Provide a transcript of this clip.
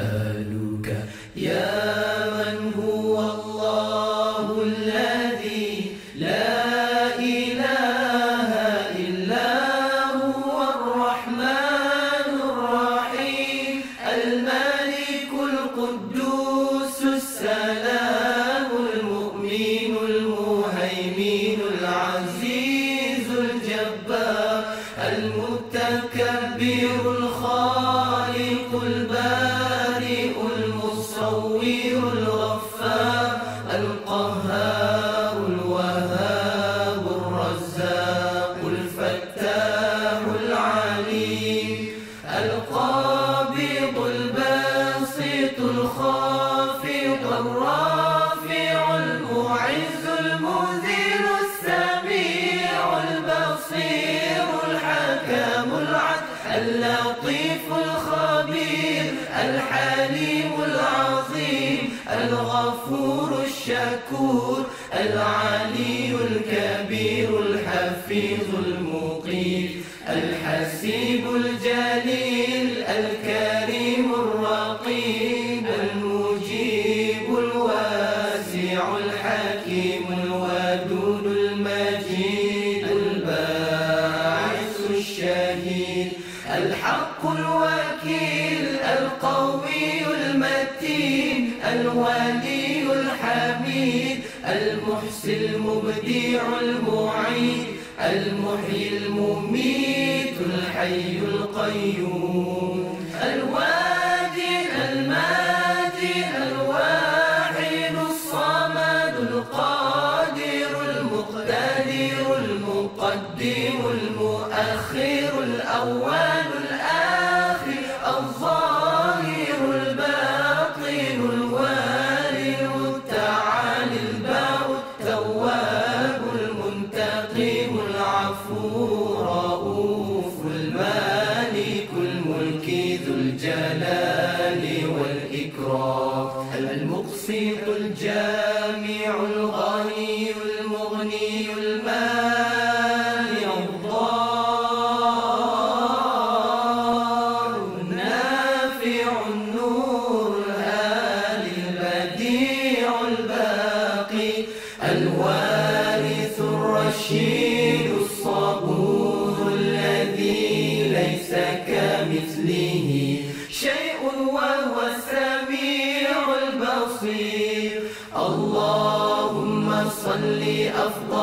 أسألك يا من هو الله الذي لا إله إلا هو الرحمن الرحيم؟ الملك القدوس السلام المؤمن المهيمن العزيز الجبار المتكبر القهار الوهاب الرزاق الفتاح العليم القابض الباسط الرافع المعز المذل السميع البصير العدل اللطيف الخبير الحليم العظيم. الغفور الشكور العلي الكبير الحفيظ المقيم الحسيب الجليل الكريم الرقيب المجيب الواسع الحكيم الودود المجيد الباعث الشهيد الحق الوكيل القوي المتين الولي الحميد المحسن المبدع المعيد المحيي المميت الحي القيوم. الوادي الماجي الواحد الصمد القادر المقتدر المقدم المؤخر الأول. الجلال والإكرام المقسط الجامع الغني المغني المانع الضار النافع النور الهادي البديع الباقي الوارث الرشيد الصبور الذي ليس كمثله. شيء وهو السميع البصير. اللهم صل أفضل